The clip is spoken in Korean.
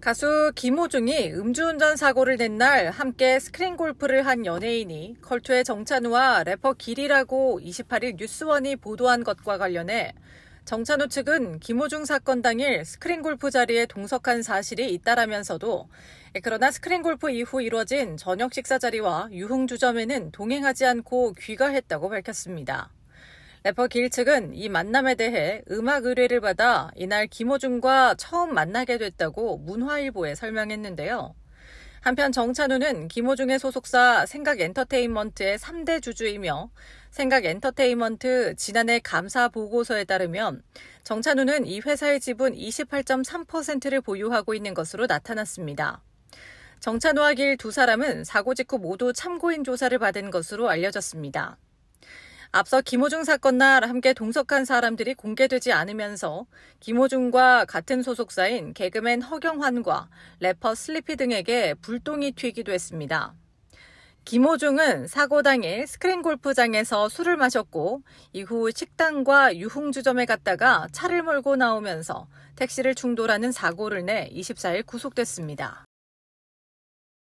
가수 김호중이 음주운전 사고를 낸 날 함께 스크린 골프를 한 연예인이 컬투의 정찬우와 래퍼 길이라고 28일 뉴스원이 보도한 것과 관련해 정찬우 측은 김호중 사건 당일 스크린 골프 자리에 동석한 사실이 있다라면서도 그러나 스크린 골프 이후 이뤄진 저녁 식사 자리와 유흥주점에는 동행하지 않고 귀가했다고 밝혔습니다. 래퍼 길 측은 이 만남에 대해 음악 의뢰를 받아 이날 김호중과 처음 만나게 됐다고 문화일보에 설명했는데요. 한편 정찬우는 김호중의 소속사 생각엔터테인먼트의 3대 주주이며 생각엔터테인먼트 지난해 감사 보고서에 따르면 정찬우는 이 회사의 지분 28.3%를 보유하고 있는 것으로 나타났습니다. 정찬우와 길 두 사람은 사고 직후 모두 참고인 조사를 받은 것으로 알려졌습니다. 앞서 김호중 사건 날 함께 동석한 사람들이 공개되지 않으면서 김호중과 같은 소속사인 개그맨 허경환과 래퍼 슬리피 등에게 불똥이 튀기도 했습니다. 김호중은 사고 당일 스크린 골프장에서 술을 마셨고 이후 식당과 유흥주점에 갔다가 차를 몰고 나오면서 택시를 충돌하는 사고를 내 24일 구속됐습니다.